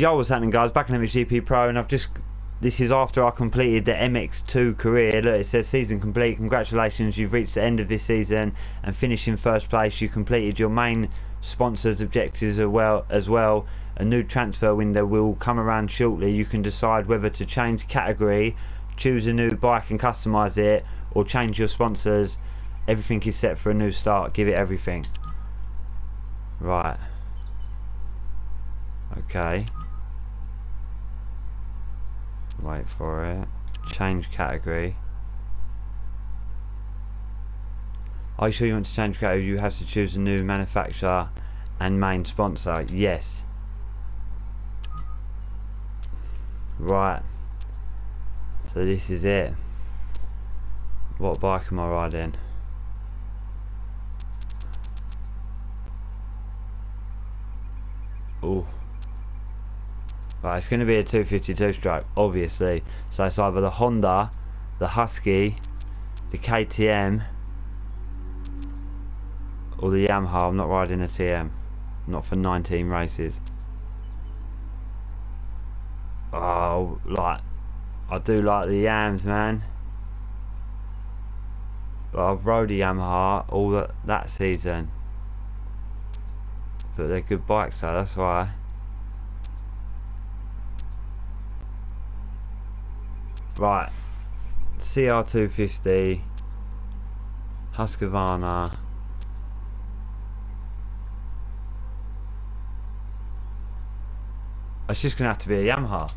Yo, what's happening guys? Back in MXGP Pro and I've just... This is after I completed the MX2 career. Look, it says season complete. Congratulations, you've reached the end of this season and finished in first place. You completed your main sponsors' objectives as well. As well. A new transfer window will come around shortly. You can decide whether to change category, choose a new bike and customize it, or change your sponsors. Everything is set for a new start. Give it everything. Right. Okay. Wait for it. Change category. You sure you want to change category? You have to choose a new manufacturer and main sponsor. Yes. Right. So this is it. What bike am I riding? Oh. Right, it's going to be a 252 stroke, obviously. So it's either the Honda, the Husky, the KTM, or the Yamaha. I'm not riding a TM. Not for 19 races. Oh, like, I do like the Yams, man. I've rode a Yamaha all that, that season. But they're good bikes so that's why. Right. CR250 Husqvarna It's just gonna have to be a Yamaha.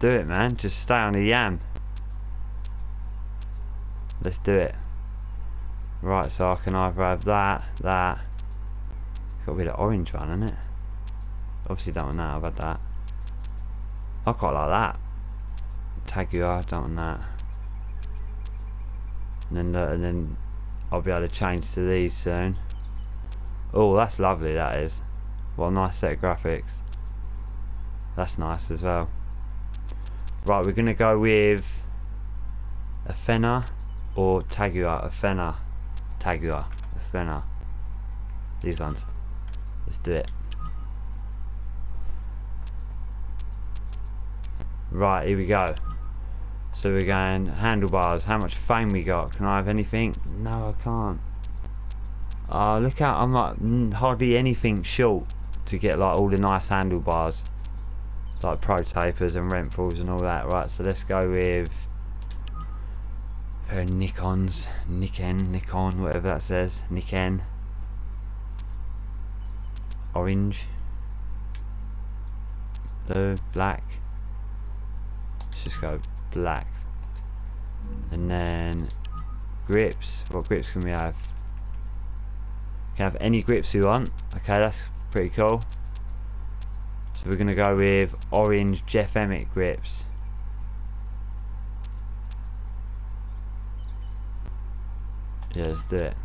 Do it man, just stay on the Yam. Let's do it. Right, so I can either have that, that. Got to be the orange one, isn't it? Obviously don't want that, I've had that. I quite like that. Tag you, I don't want that. And then, uh, and then I'll be able to change to these soon. Oh, that's lovely, that is. What a nice set of graphics. That's nice as well. Right, we're going to go with a Fenner or Tagua, a Fenner, Tagua, a Fenner. These ones. Let's do it. Right, here we go. So we're going handlebars. How much fame we got? Can I have anything? No, I can't. Oh, look out! I'm like mm, hardly anything short to get like all the nice handlebars, like pro tapers and Renthals and all that. Right, so let's go with pair of Nikons, Nikon, Nikon, whatever that says, Nikon. Orange, blue, black. Just go black, and then grips. What grips can we have? can have any grips you want? Okay that's pretty cool. So we're gonna go with orange Jeff Emmett grips. Yeah let's do it.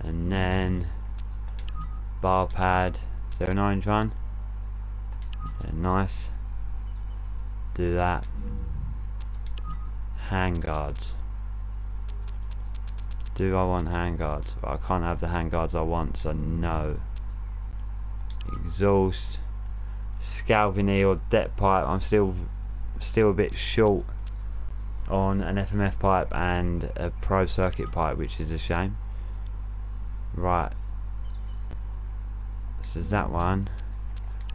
And then bar pad. Is there an orange one? Yeah, nice do that hand guards do I want handguards? I can't have the handguards I want, so no. Exhaust, Scalvini or DEP pipe. I'm still still a bit short on an FMF pipe and a pro circuit pipe, which is a shame. Right. This is that one.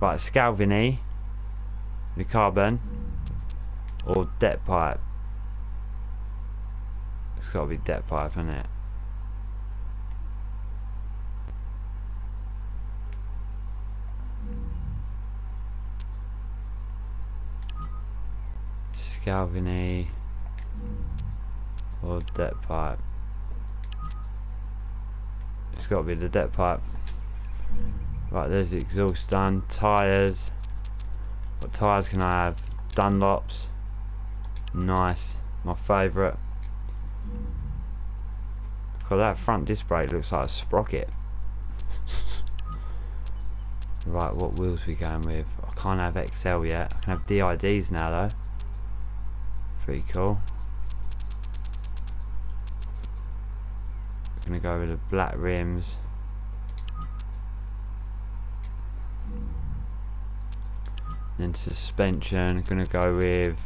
Right, Scalvini, the carbon, or DEP pipe It's got to be DEP pipe, isn't it? Scalvini or DEP pipe. It's got to be the DEP pipe. Right, there's the exhaust done. Tyres. What tyres can I have? Dunlops. Nice. My favourite. Because that front disc brake looks like a sprocket. right, what wheels we going with? I can't have XL yet. I can have DIDs now though. Pretty cool. We're gonna go with the black rims. Then suspension, We're gonna go with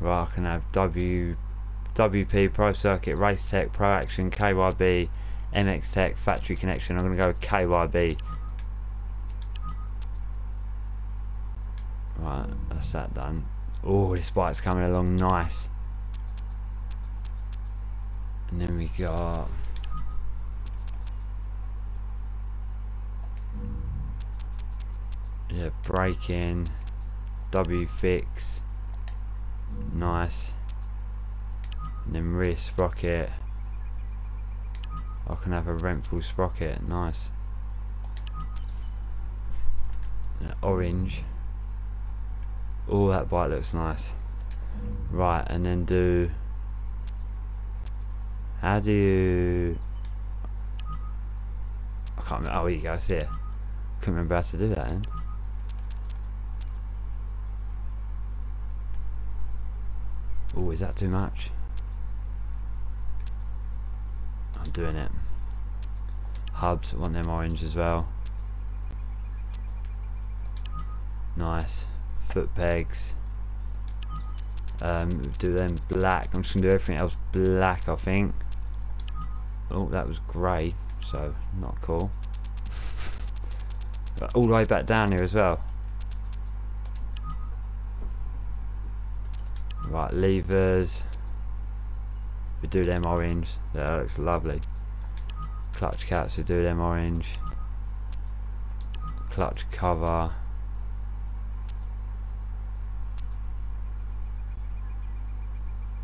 right I can have W WP Pro Circuit Race Tech Pro Action KYB MX Tech Factory Connection. I'm gonna go with KYB right that's that done. Oh this bike's coming along nice. And then we got yeah braking W fix nice. And then rear sprocket. I can have a Renthal sprocket. Nice. Orange. Oh that bike looks nice. Right and then do how do you I can't remember oh here you go see it. Couldn't remember how to do that then Oh, is that too much? I'm doing it. Hubs, I want them orange as well. Nice. Foot pegs. Um, do them black. I'm just going to do everything else black, I think. Oh, that was grey, so not cool. All the way back down here as well. Right, levers. We do them orange. That looks lovely. Clutch caps, we do them orange. Clutch cover.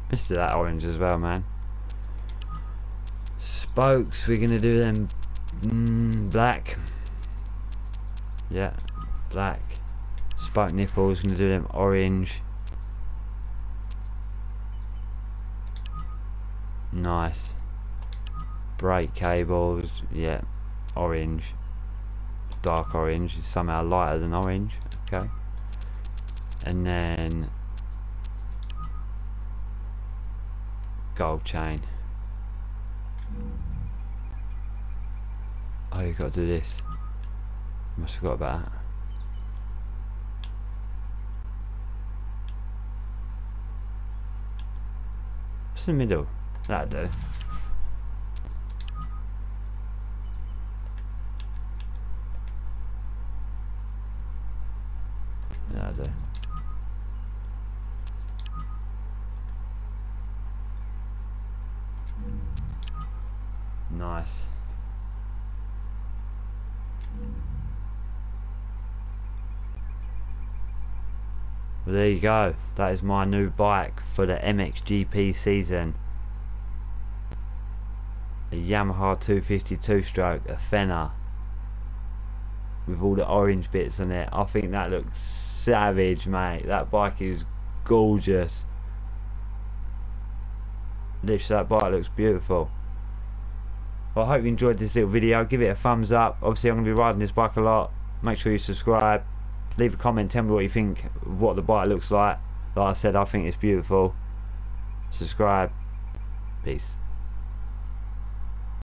Let's do that orange as well, man. Spokes, we're gonna do them mm, black. Yeah, black. Spoke nipples, gonna do them orange. Nice. Brake cables, yeah, orange. Dark orange, somehow lighter than orange, okay. And then gold chain. Oh, you got to do this. Must have forgot about that. What's in the middle? That'll do. Nice. Well, there you go. That is my new bike for the MXGP season a Yamaha 252 stroke, a Fenner with all the orange bits on it. I think that looks savage, mate. That bike is gorgeous. Literally, that bike looks beautiful. Well, I hope you enjoyed this little video. Give it a thumbs up. Obviously, I'm going to be riding this bike a lot. Make sure you subscribe. Leave a comment. Tell me what you think what the bike looks like. Like I said, I think it's beautiful. Subscribe. Peace.